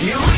You